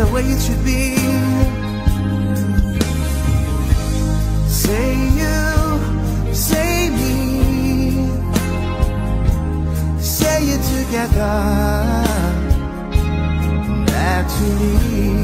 the way it should be. Say you, say me. Say it together. Naturally.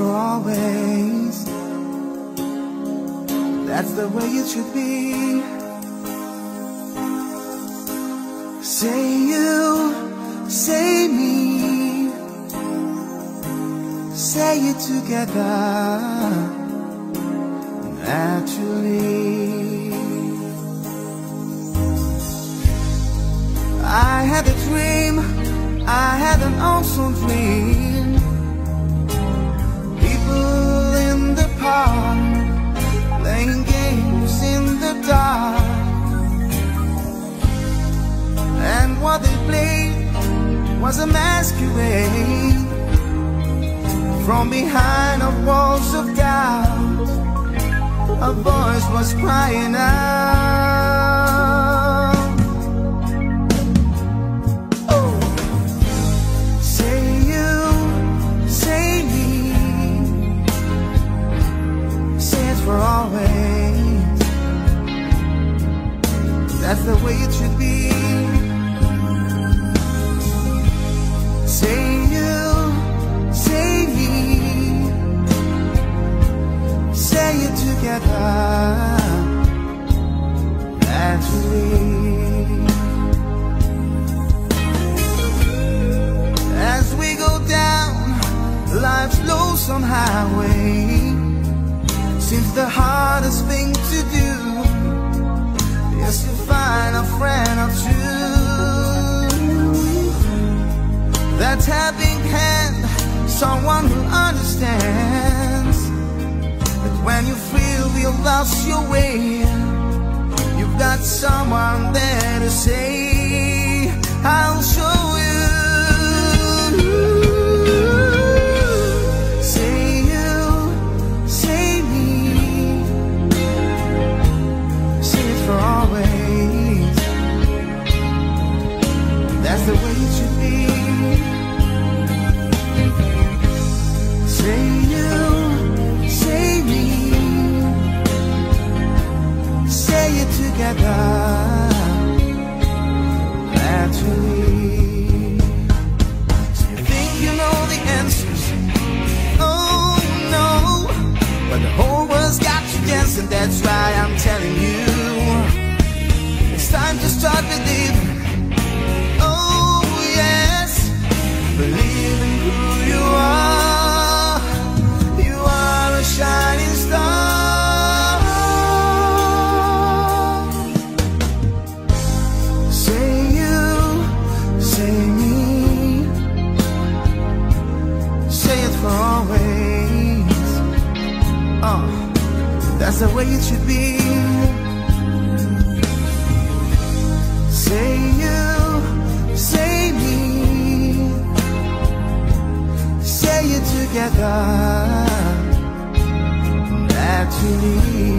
For always. That's the way it should be. Say you, say me, say it together naturally. I had a dream, I had an awesome dream. In playing games in the dark. And what they played was a masquerade from behind the walls of doubt. A voice was crying out. For always. That's the way it should be. Say you, say me, say it together. As we go down life's highway, seems the hardest thing to do is to find a friend or two. That's having hand, someone who understands that when you feel you lost your way, you've got someone there to say, I'll show That's why I'm telling you, it's time to start believing. The way it should be. Say you, say me, say it together. Naturally, say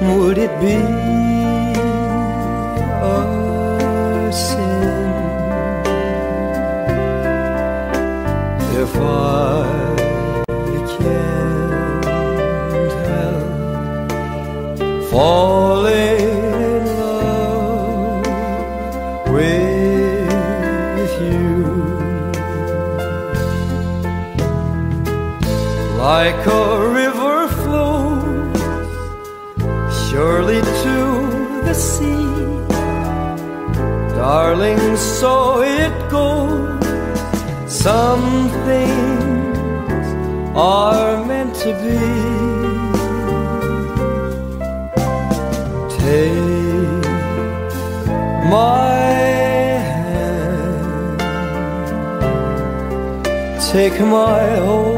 would it be a sin if I can't help falling in love with you? Like a are meant to be. Take my hand, take my hold.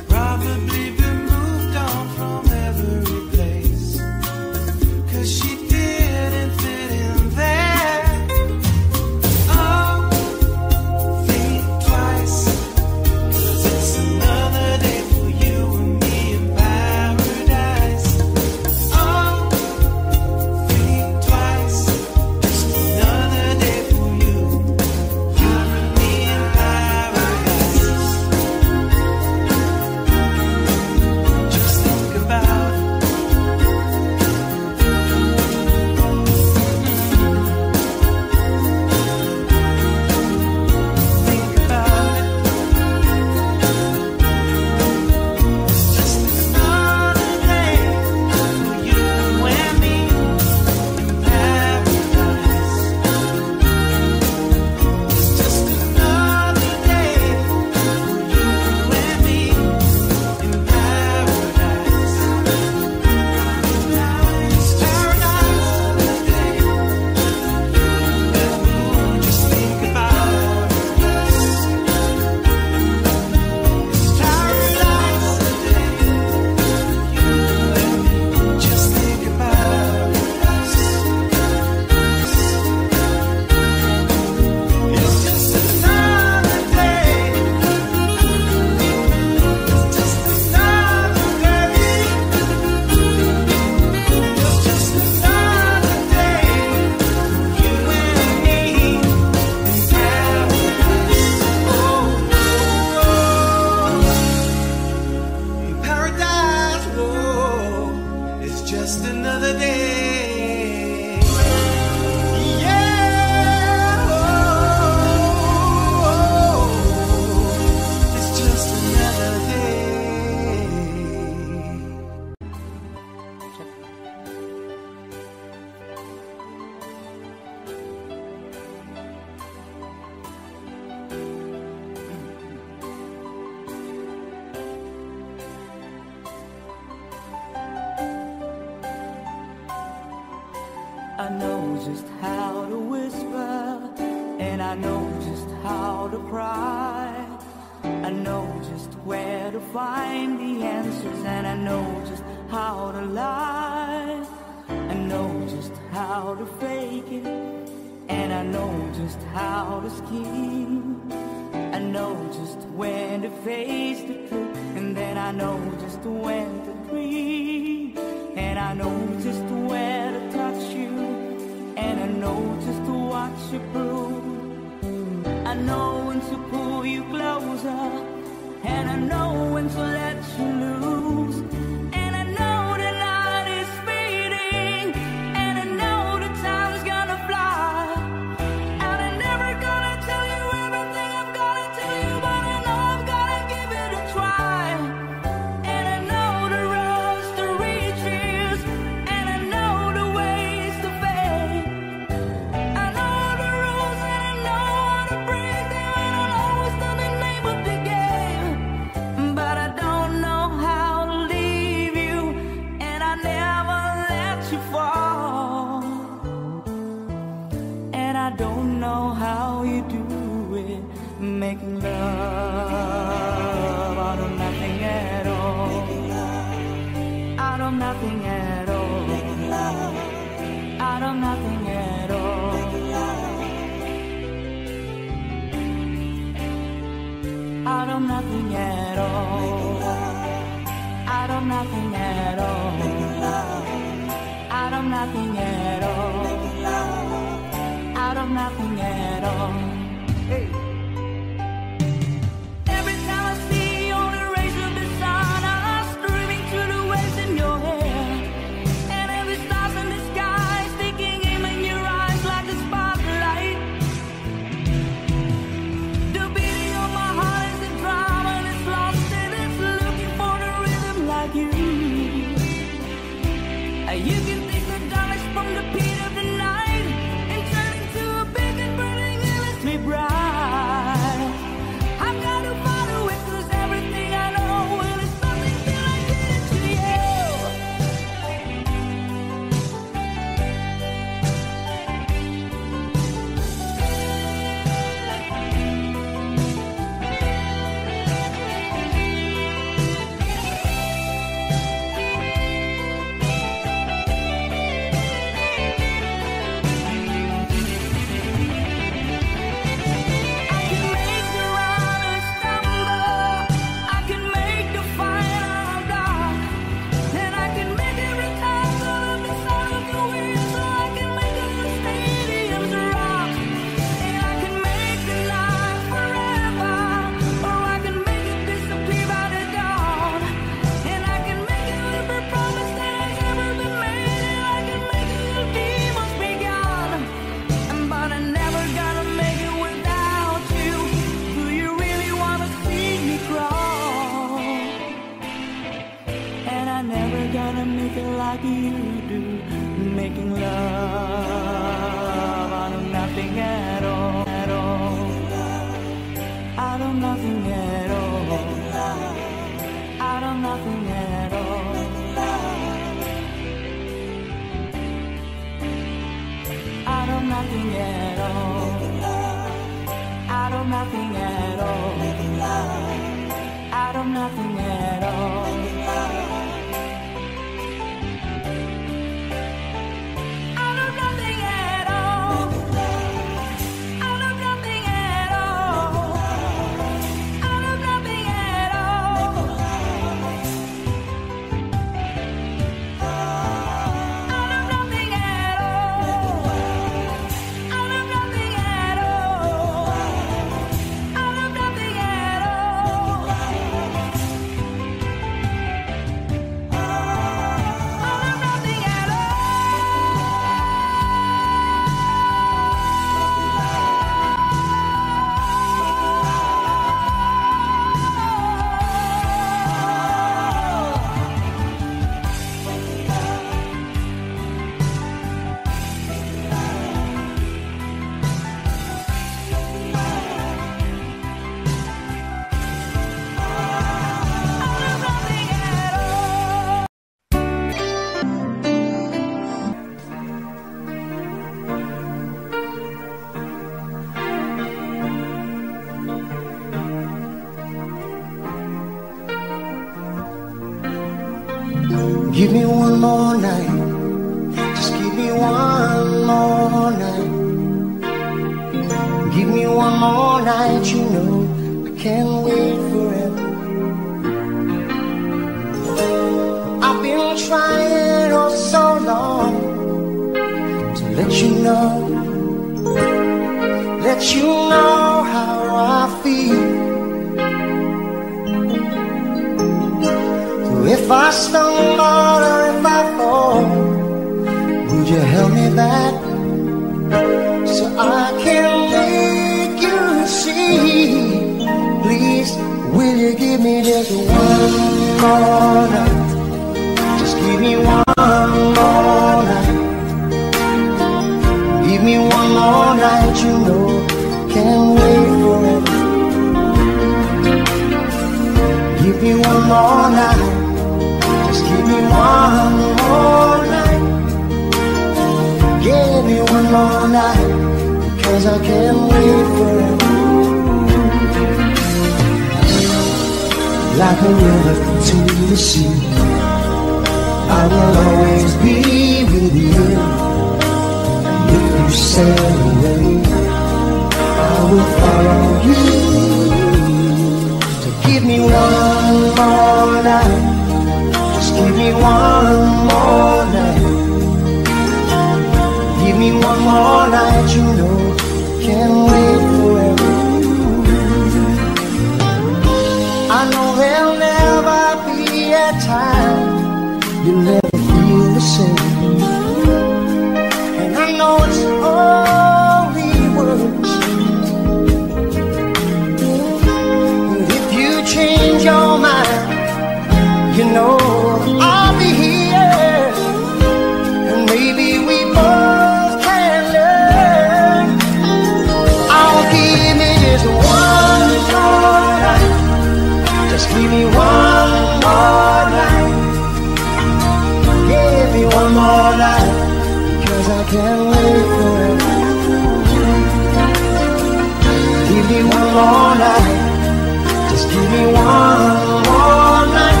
Just give me one more night.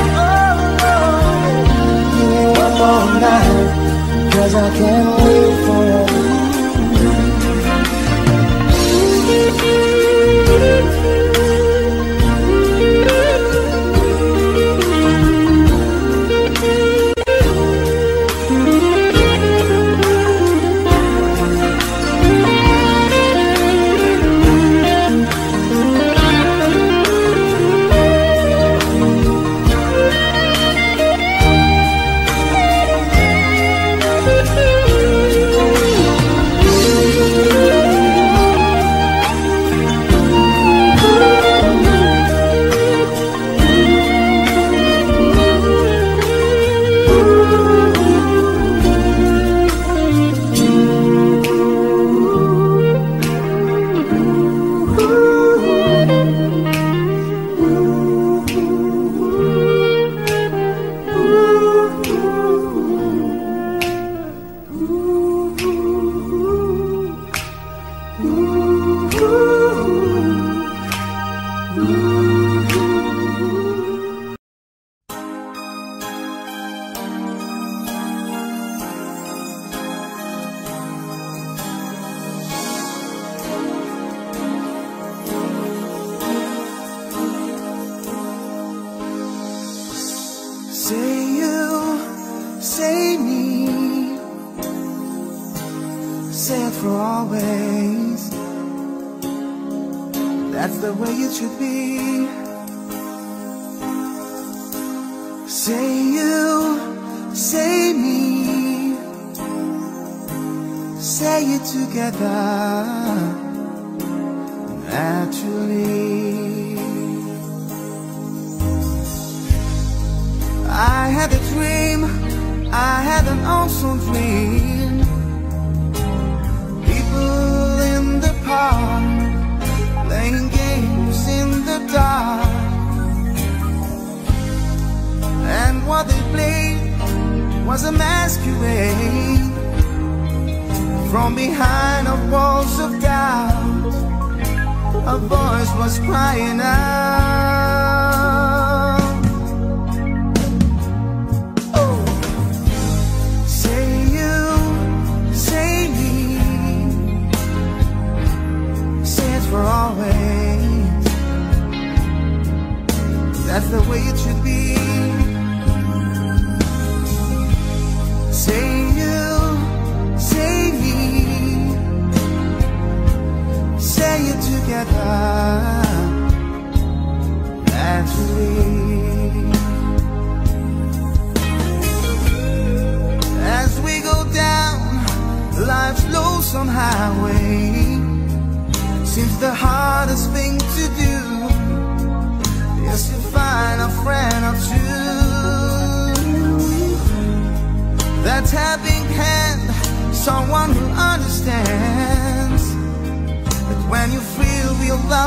Give me one more I can't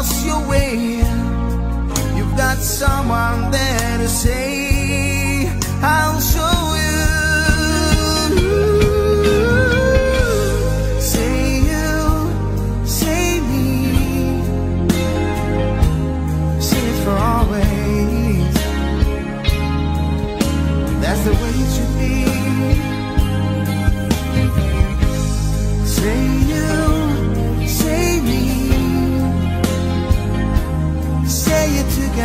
lost your way. You've got someone there to say I'll show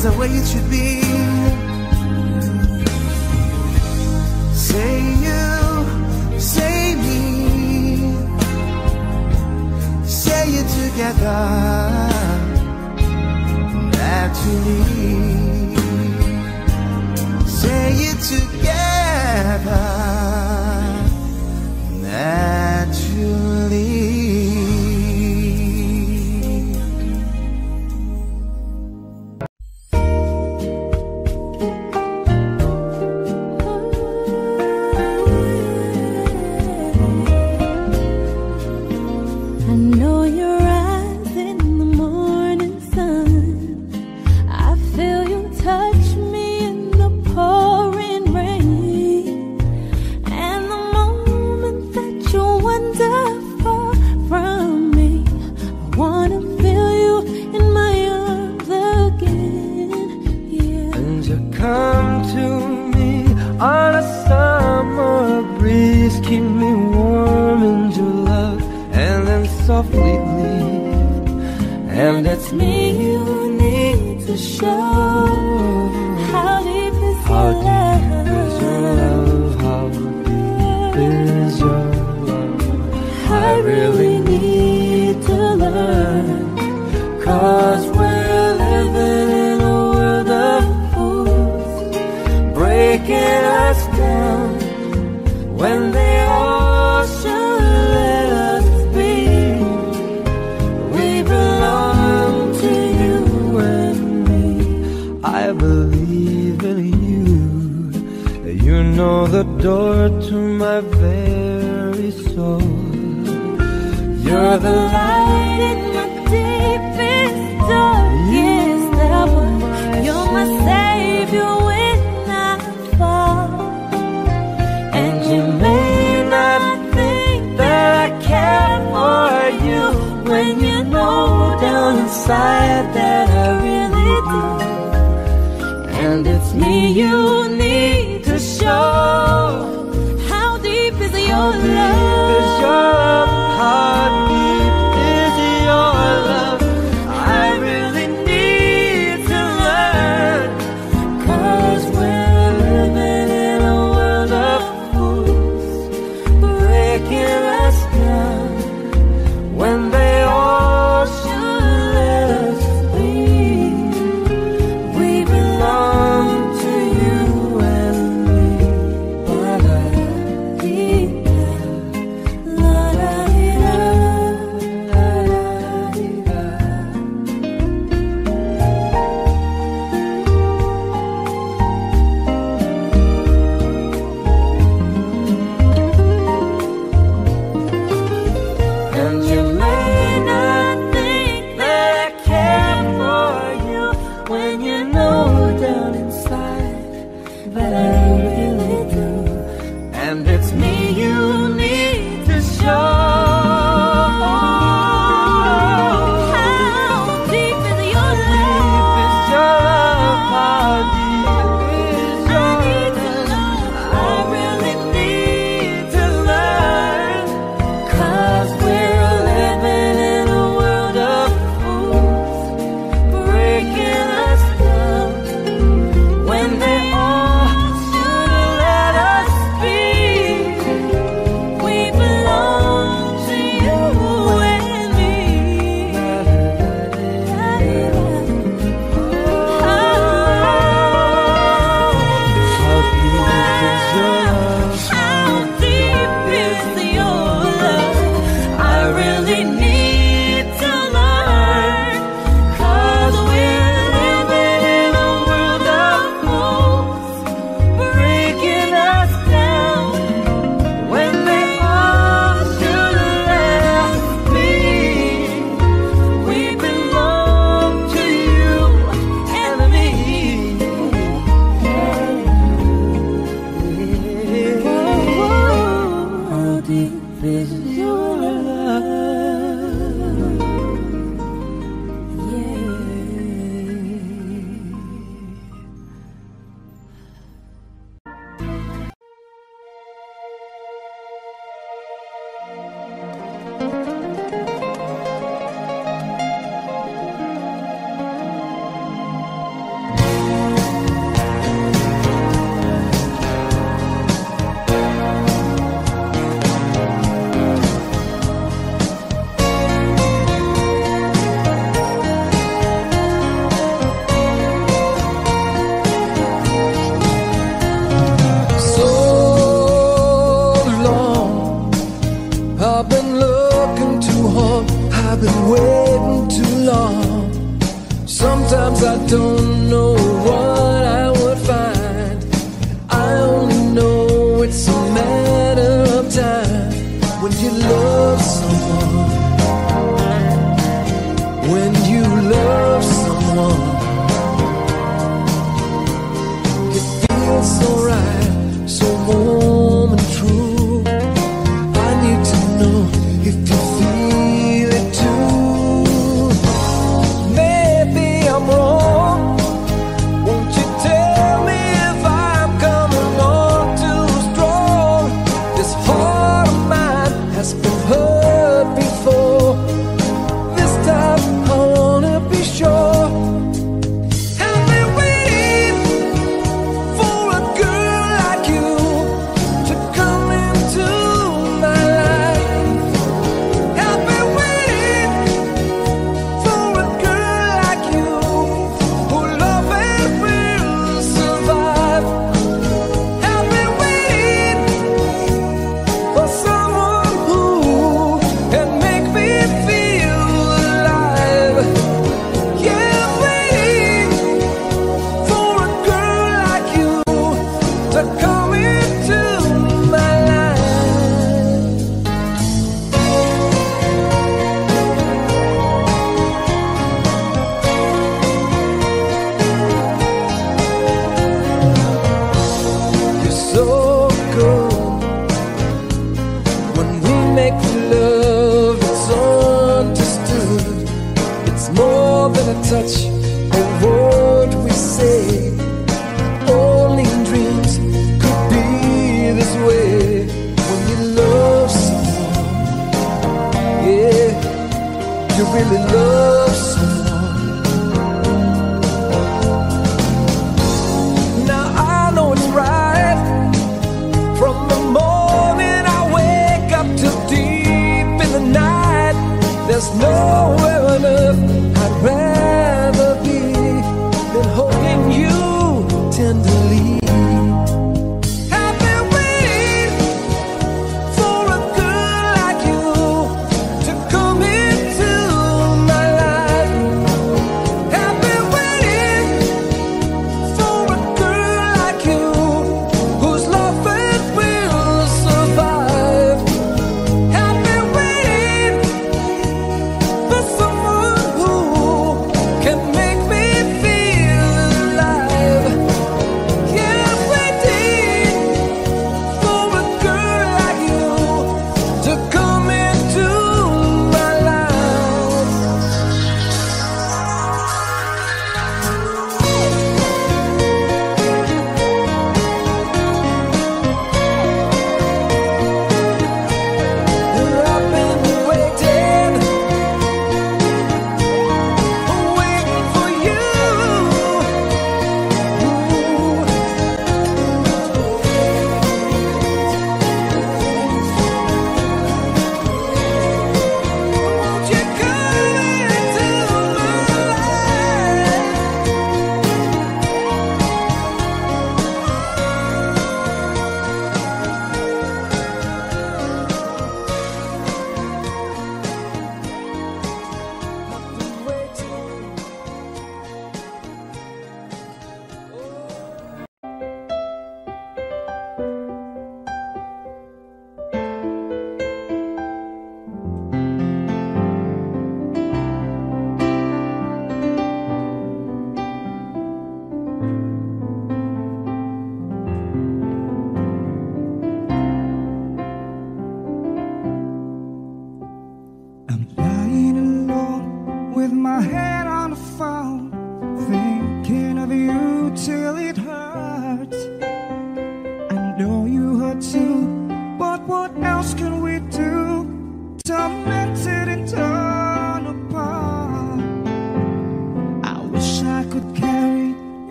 That's the way it should be. Say you, say me. Say it together. That to me, Say it together. That.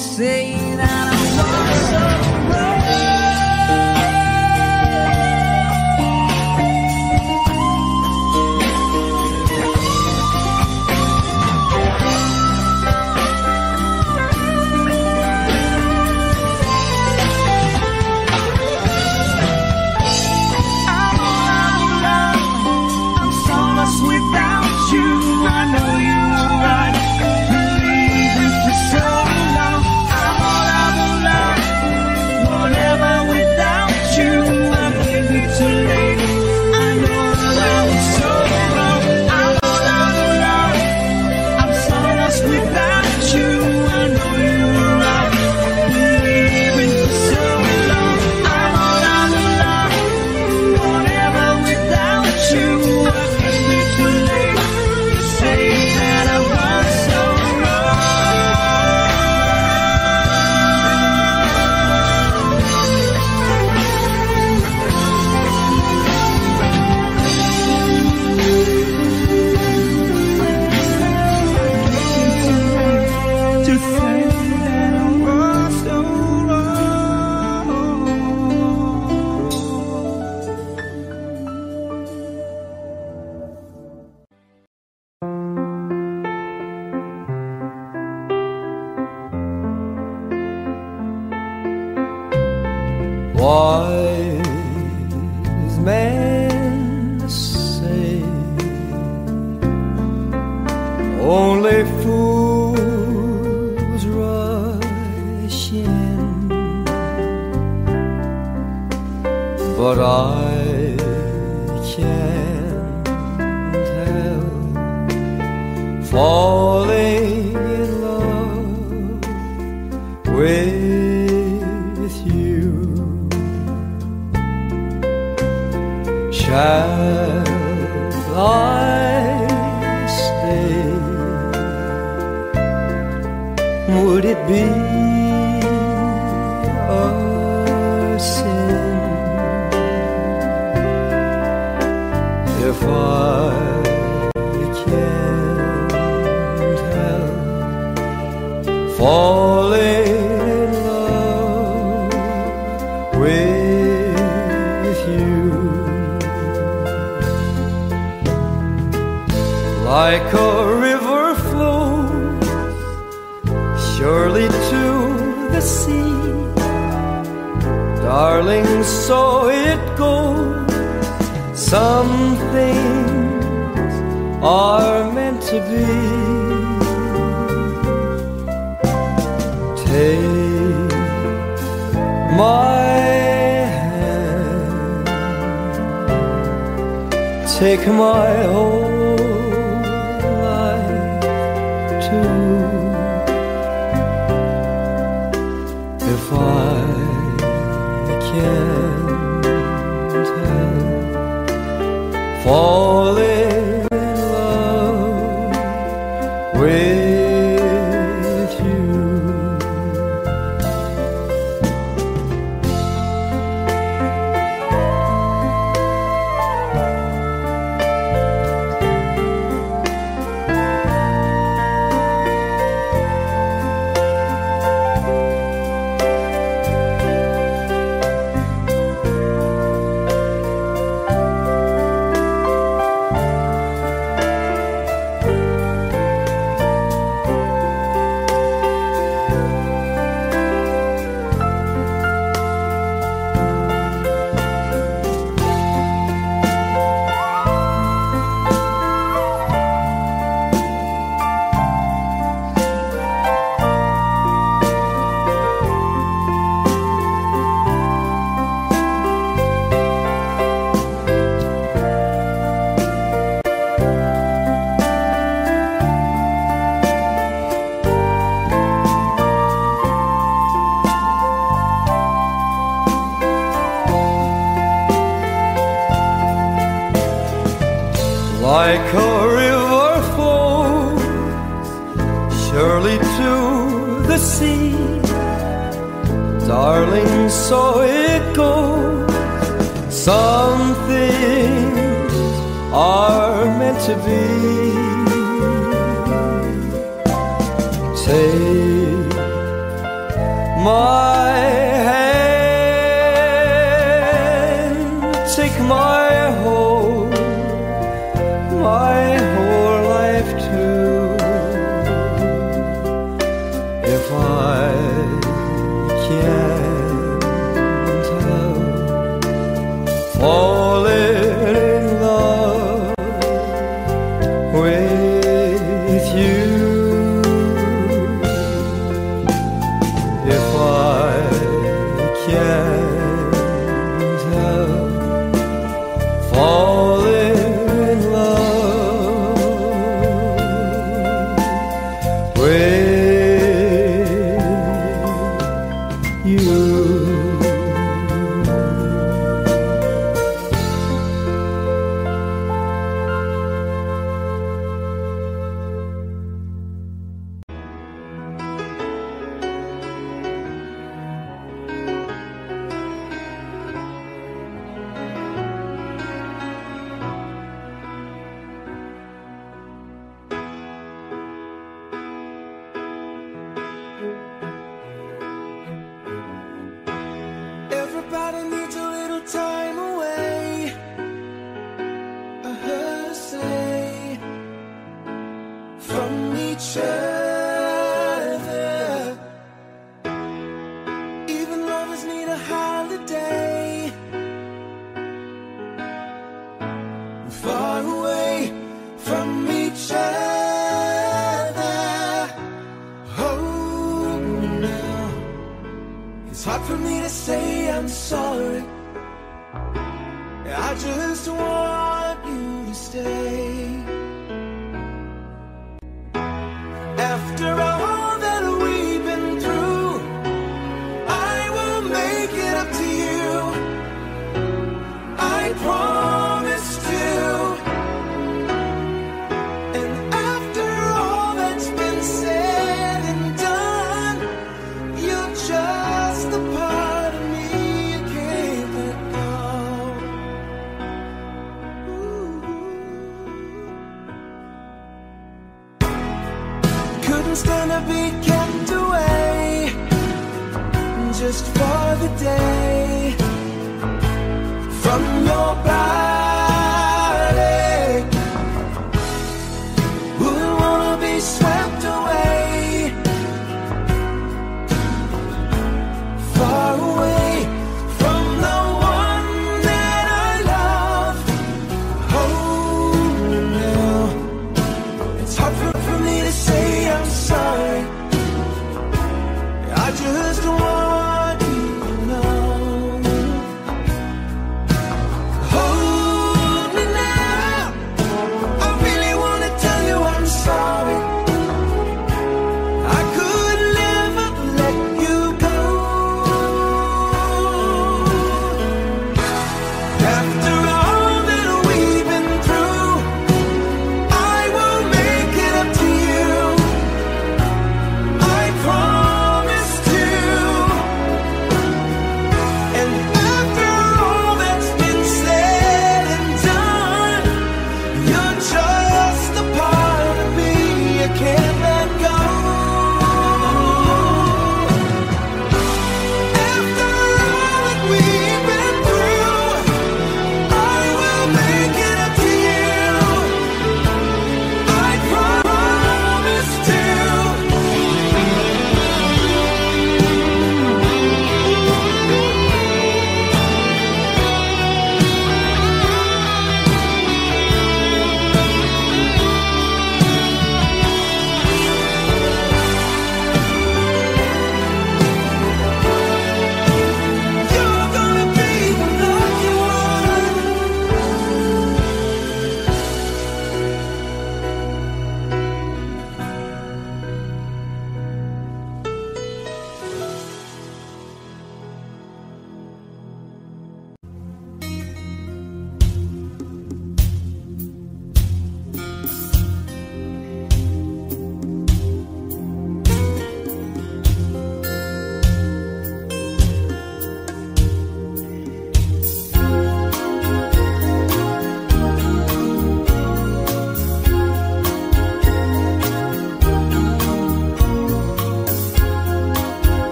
Say falling It's hard for me to say I'm sorry. I just want you to stay. After all.